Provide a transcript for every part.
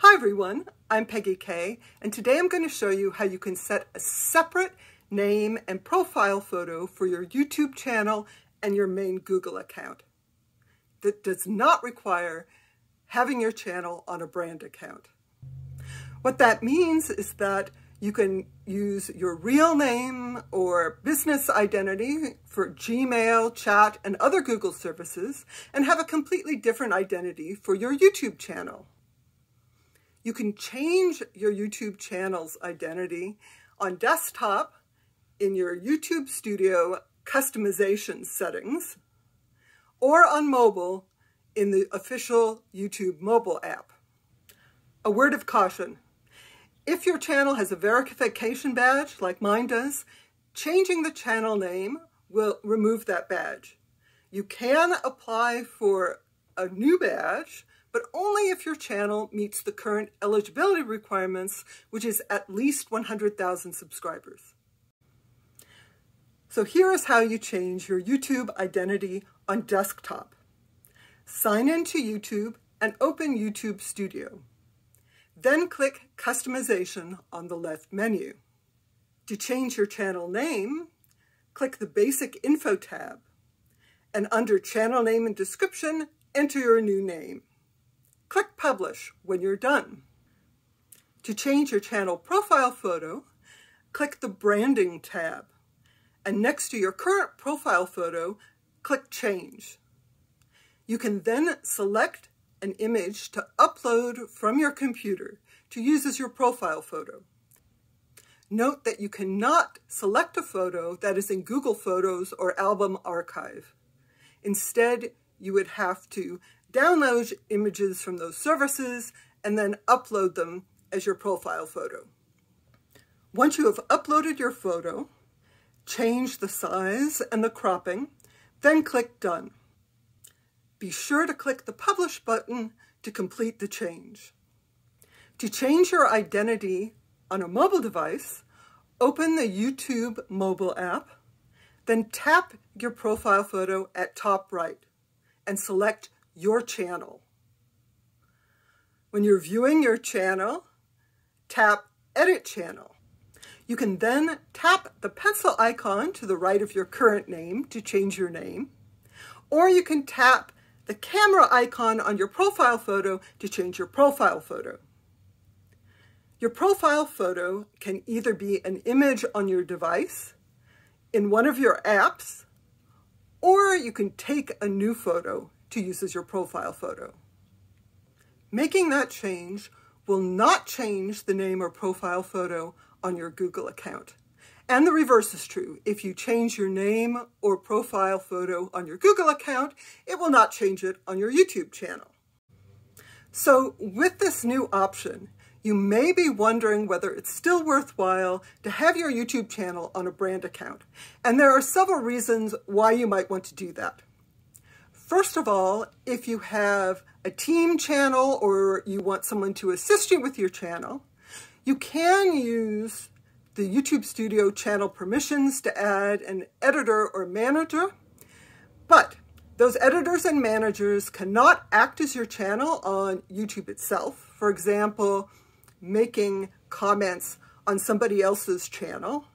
Hi everyone, I'm Peggy K, and today I'm going to show you how you can set a separate name and profile photo for your YouTube channel and your main Google account. That does not require having your channel on a brand account. What that means is that you can use your real name or business identity for Gmail, chat, and other Google services and have a completely different identity for your YouTube channel. You can change your YouTube channel's identity on desktop in your YouTube Studio customization settings or on mobile in the official YouTube mobile app. A word of caution. If your channel has a verification badge, like mine does, changing the channel name will remove that badge. You can apply for a new badge, but only if your channel meets the current eligibility requirements, which is at least 100,000 subscribers. So here is how you change your YouTube identity on desktop. Sign in to YouTube and open YouTube Studio. Then click Customization on the left menu. To change your channel name, click the Basic Info tab. And under Channel Name and Description, enter your new name. Click Publish when you're done. To change your channel profile photo, click the Branding tab. And next to your current profile photo, click Change. You can then select an image to upload from your computer to use as your profile photo. Note that you cannot select a photo that is in Google Photos or Album Archive. Instead, you would have to download images from those services, and then upload them as your profile photo. Once you have uploaded your photo, change the size and the cropping, then click Done. Be sure to click the Publish button to complete the change. To change your identity on a mobile device, open the YouTube mobile app, then tap your profile photo at top right and select your channel. When you're viewing your channel, tap Edit Channel. You can then tap the pencil icon to the right of your current name to change your name, or you can tap the camera icon on your profile photo to change your profile photo. Your profile photo can either be an image on your device, in one of your apps, or you can take a new photo to use as your profile photo. Making that change will not change the name or profile photo on your Google account. And the reverse is true. If you change your name or profile photo on your Google account, it will not change it on your YouTube channel. So with this new option, you may be wondering whether it's still worthwhile to have your YouTube channel on a brand account. And there are several reasons why you might want to do that. First of all, if you have a team channel or you want someone to assist you with your channel, you can use the YouTube Studio channel permissions to add an editor or manager, but those editors and managers cannot act as your channel on YouTube itself. For example, making comments on somebody else's channel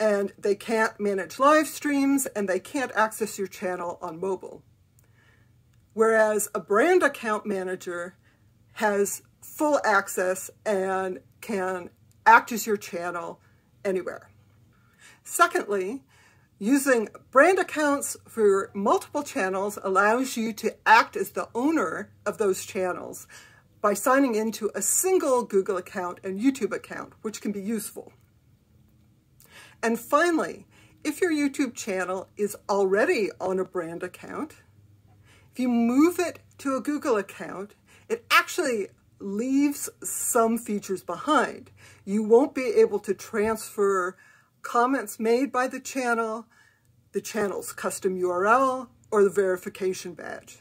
and they can't manage live streams and they can't access your channel on mobile. Whereas a brand account manager has full access and can act as your channel anywhere. Secondly, using brand accounts for multiple channels allows you to act as the owner of those channels by signing into a single Google account and YouTube account, which can be useful. And finally, if your YouTube channel is already on a brand account, you move it to a Google account, it actually leaves some features behind. You won't be able to transfer comments made by the channel, the channel's custom URL, or the verification badge.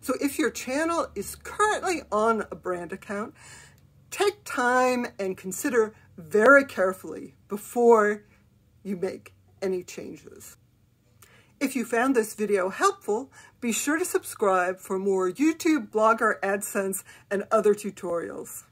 So if your channel is currently on a brand account, take time and consider very carefully before you make any changes. If you found this video helpful, be sure to subscribe for more YouTube, Blogger, AdSense, and other tutorials.